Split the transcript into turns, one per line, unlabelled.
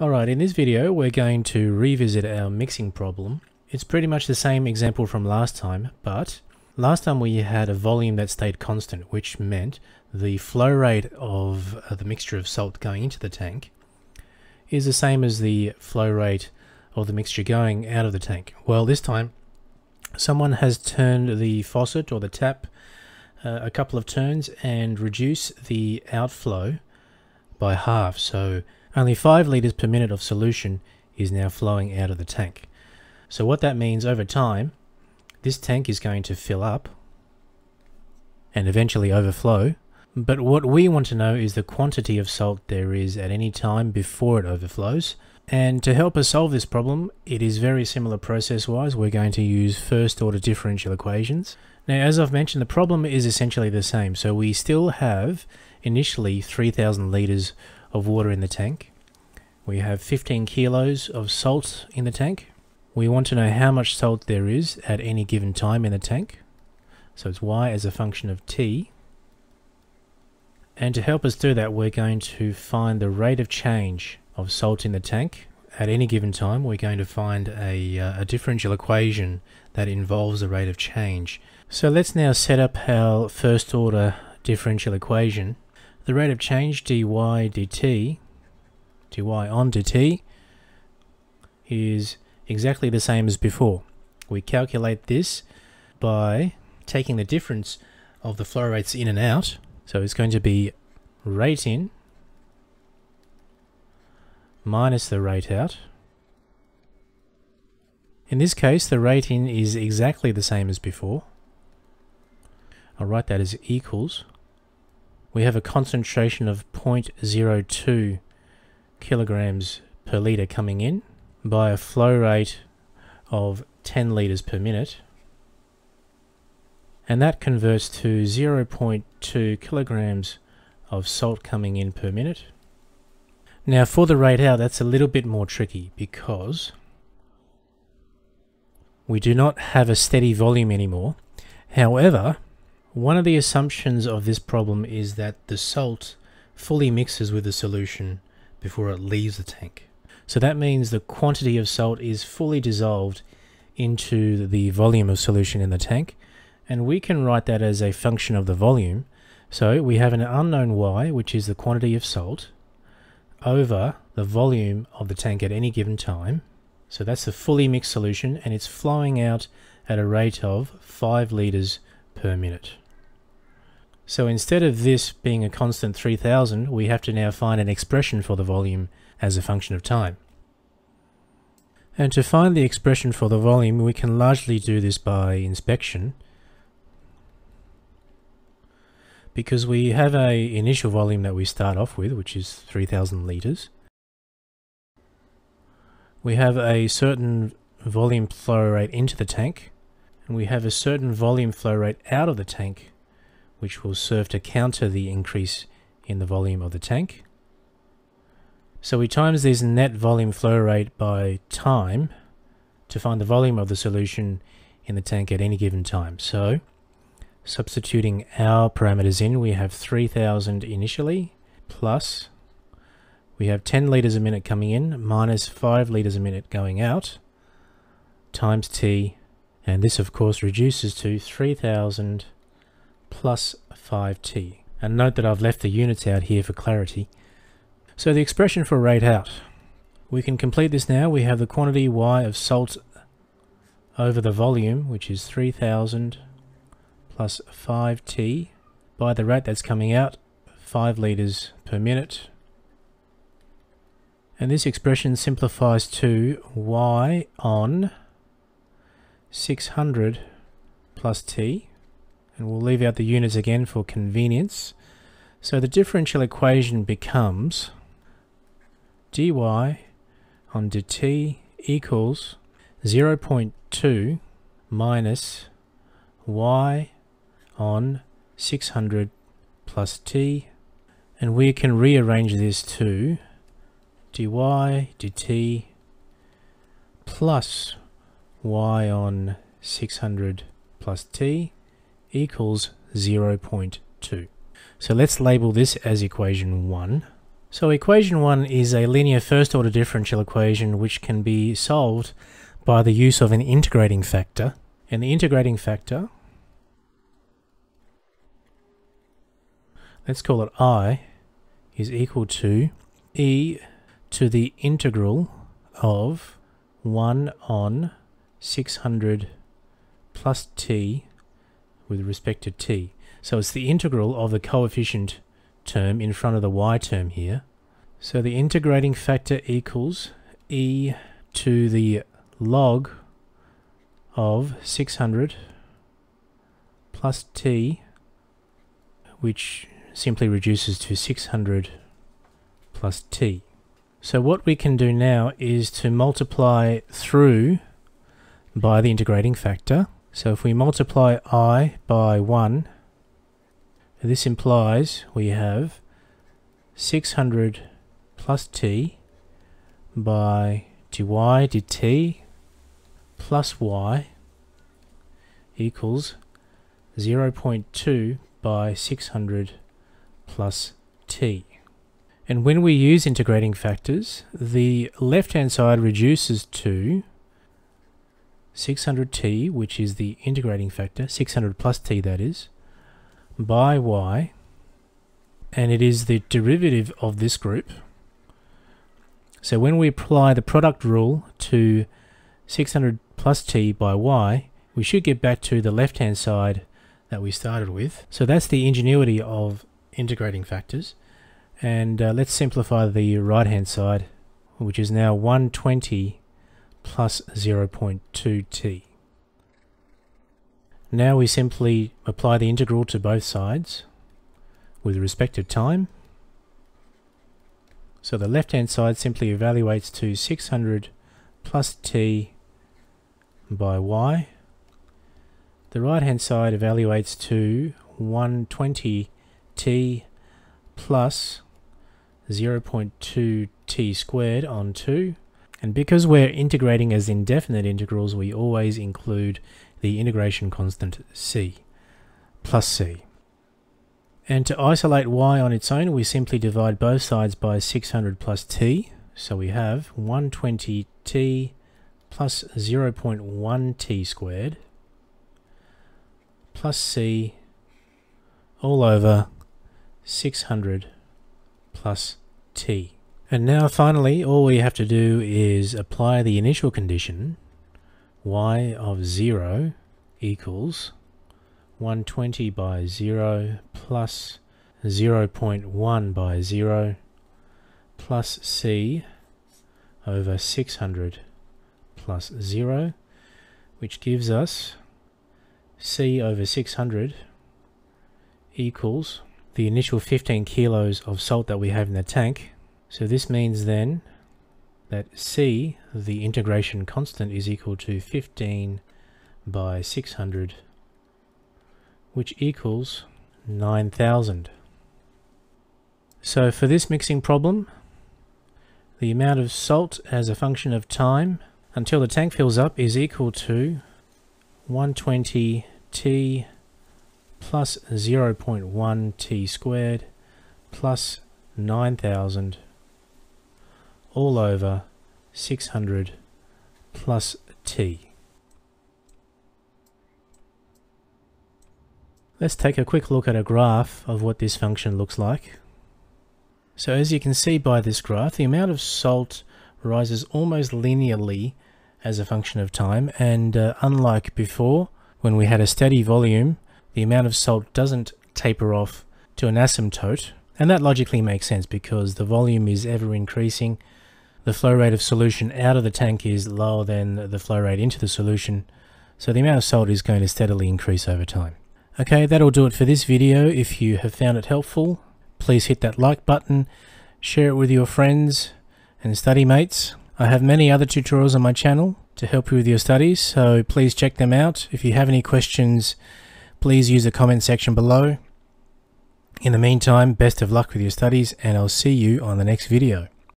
Alright, in this video we're going to revisit our mixing problem. It's pretty much the same example from last time, but last time we had a volume that stayed constant, which meant the flow rate of uh, the mixture of salt going into the tank is the same as the flow rate of the mixture going out of the tank. Well, this time someone has turned the faucet or the tap uh, a couple of turns and reduce the outflow by half. So only 5 litres per minute of solution is now flowing out of the tank. So what that means over time, this tank is going to fill up and eventually overflow. But what we want to know is the quantity of salt there is at any time before it overflows. And to help us solve this problem, it is very similar process-wise. We're going to use first-order differential equations. Now, as I've mentioned, the problem is essentially the same. So we still have initially 3,000 litres of water in the tank. We have 15 kilos of salt in the tank. We want to know how much salt there is at any given time in the tank. So it's y as a function of t. And to help us do that, we're going to find the rate of change of salt in the tank. At any given time, we're going to find a, uh, a differential equation that involves the rate of change. So let's now set up our first order differential equation the rate of change dy dt, dy on dt, is exactly the same as before. We calculate this by taking the difference of the flow rates in and out. So it's going to be rate in minus the rate out. In this case, the rate in is exactly the same as before. I'll write that as equals we have a concentration of 0.02 kilograms per litre coming in by a flow rate of 10 litres per minute and that converts to 0.2 kilograms of salt coming in per minute. Now for the rate out that's a little bit more tricky because we do not have a steady volume anymore. However, one of the assumptions of this problem is that the salt fully mixes with the solution before it leaves the tank. So that means the quantity of salt is fully dissolved into the volume of solution in the tank and we can write that as a function of the volume. So we have an unknown y which is the quantity of salt over the volume of the tank at any given time. So that's the fully mixed solution and it's flowing out at a rate of 5 litres per minute. So instead of this being a constant 3000, we have to now find an expression for the volume as a function of time. And to find the expression for the volume, we can largely do this by inspection. Because we have a initial volume that we start off with, which is 3000 litres. We have a certain volume flow rate into the tank, and we have a certain volume flow rate out of the tank which will serve to counter the increase in the volume of the tank. So we times this net volume flow rate by time to find the volume of the solution in the tank at any given time. So substituting our parameters in, we have 3000 initially plus we have 10 liters a minute coming in minus 5 liters a minute going out times t and this of course reduces to 3000 plus 5t. And note that I've left the units out here for clarity. So the expression for rate out. We can complete this now. We have the quantity y of salt over the volume, which is 3000 plus 5t by the rate that's coming out, 5 litres per minute. And this expression simplifies to y on 600 plus t and we'll leave out the units again for convenience. So the differential equation becomes dy on dt equals 0.2 minus y on 600 plus t and we can rearrange this to dy dt plus y on 600 plus t equals 0.2. So let's label this as equation 1. So equation 1 is a linear first order differential equation which can be solved by the use of an integrating factor. And the integrating factor, let's call it i, is equal to e to the integral of 1 on 600 plus t with respect to t. So it's the integral of the coefficient term in front of the y term here. So the integrating factor equals e to the log of 600 plus t, which simply reduces to 600 plus t. So what we can do now is to multiply through by the integrating factor. So if we multiply i by 1, this implies we have 600 plus t by dy dt plus y equals 0.2 by 600 plus t. And when we use integrating factors, the left-hand side reduces to 600t, which is the integrating factor, 600 plus t that is, by y, and it is the derivative of this group. So when we apply the product rule to 600 plus t by y, we should get back to the left-hand side that we started with. So that's the ingenuity of integrating factors. And uh, let's simplify the right-hand side, which is now 120 plus 0.2t. Now we simply apply the integral to both sides with respect to time. So the left hand side simply evaluates to 600 plus t by y. The right hand side evaluates to 120 t plus 0.2 t squared on 2. And because we're integrating as indefinite integrals, we always include the integration constant c plus c. And to isolate y on its own, we simply divide both sides by 600 plus t. So we have 120t plus 0.1t squared plus c all over 600 plus t. And now finally, all we have to do is apply the initial condition y of 0 equals 120 by 0 plus 0 0.1 by 0 plus c over 600 plus 0 which gives us c over 600 equals the initial 15 kilos of salt that we have in the tank so this means then that c, the integration constant, is equal to 15 by 600, which equals 9,000. So for this mixing problem, the amount of salt as a function of time until the tank fills up is equal to 120 t plus 0.1 t squared plus 9,000 all over 600 plus t. Let's take a quick look at a graph of what this function looks like. So as you can see by this graph, the amount of salt rises almost linearly as a function of time and uh, unlike before when we had a steady volume the amount of salt doesn't taper off to an asymptote and that logically makes sense because the volume is ever increasing the flow rate of solution out of the tank is lower than the flow rate into the solution, so the amount of salt is going to steadily increase over time. Okay, that'll do it for this video. If you have found it helpful, please hit that like button, share it with your friends and study mates. I have many other tutorials on my channel to help you with your studies, so please check them out. If you have any questions, please use the comment section below. In the meantime, best of luck with your studies and I'll see you on the next video.